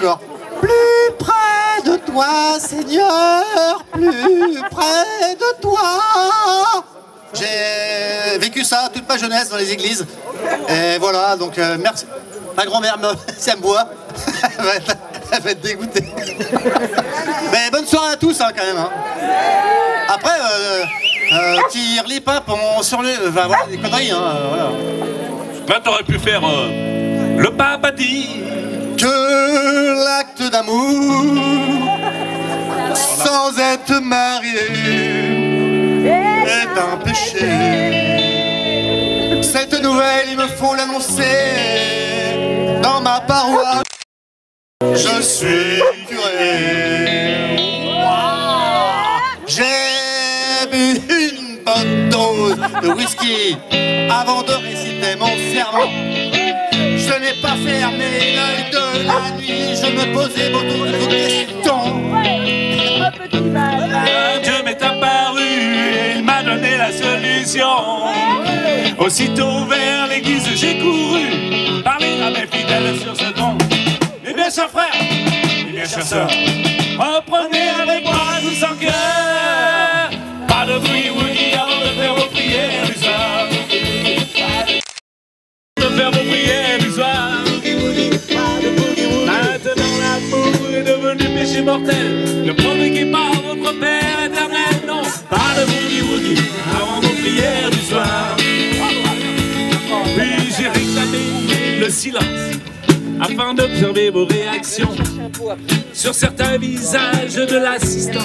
D'accord. Plus près de toi, Seigneur, plus près de toi. J'ai vécu ça toute ma jeunesse dans les églises. Et voilà, donc euh, merci. Ma grand-mère, me- si elle me voit, elle va être, elle va être dégoûtée. Mais bonne soirée à tous, hein, quand même. hein. Après, euh, euh, tire les papes en- sur le. Enfin, voilà, des conneries, hein, euh, voilà. Là, t'aurais pu faire euh, le pape a dit. Que d'amour, sans être marié, est un péché. Cette nouvelle, il me faut l'annoncer dans ma paroisse. Je suis curé. J'ai bu une bonne dose de whisky avant de réciter mon serment. Je n'ai pas fermé l'œil de la nuit, je me posais beaucoup de questions. Dieu m'est apparu et il m'a donné la solution. Aussitôt vers l'église, j'ai couru parler à mes fidèles sur ce don. Mes bien chers frères, mes bien chères sœurs, reprenez avec moi Ne provoquez pas votre Père éternel, non. Pas de boogie woogie avant vos prières du soir. Puis j'ai réclamé le silence afin d'observer vos réactions. Sur certains visages de l'assistance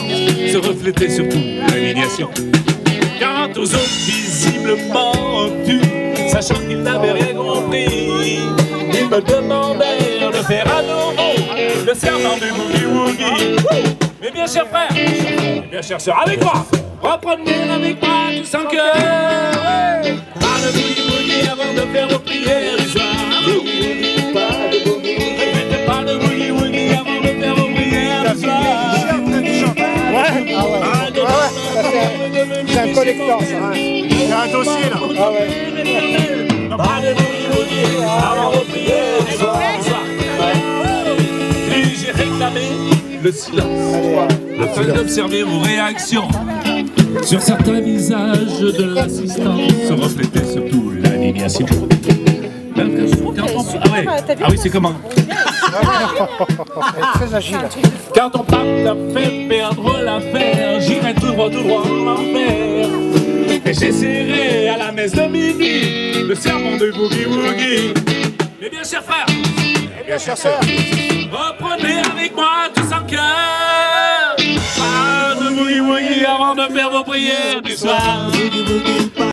se reflétait surtout l'indignation. Quant aux autres visiblement obtus, sachant qu'ils n'avaient rien compris, ils me demandèrent de faire à nouveau le serment du boogie woogie. Mais bien chers frères, mes bien chères sœurs, avec moi, reprenez avec moi tous en cœur. Pas de boogie woogie avant de faire vos prières du soir. Pas de boogie woogie avant de faire vos prières du soir. Ah, C'est un collector, ça. hein. C'est un dossier, là. Ah ouais. Pas de boogie woogie avant vos le silence afin d'observer vos réactions. Sur certains visages de l'assistance se reflétait surtout l'indignation. On- Ah, ouais. Ah oui, c'est comment très agile. Quand on parle de fait perdre l'affaire, j'irai tout droit, tout droit en enfer. Et j'essaierai à la messe de midi le sermon de Boogie Woogie. Mes bien chers frères, mes bien chères sœurs, reprenez avec moi tous en cœur. Pas de Woogie avant de faire vos prières du soir.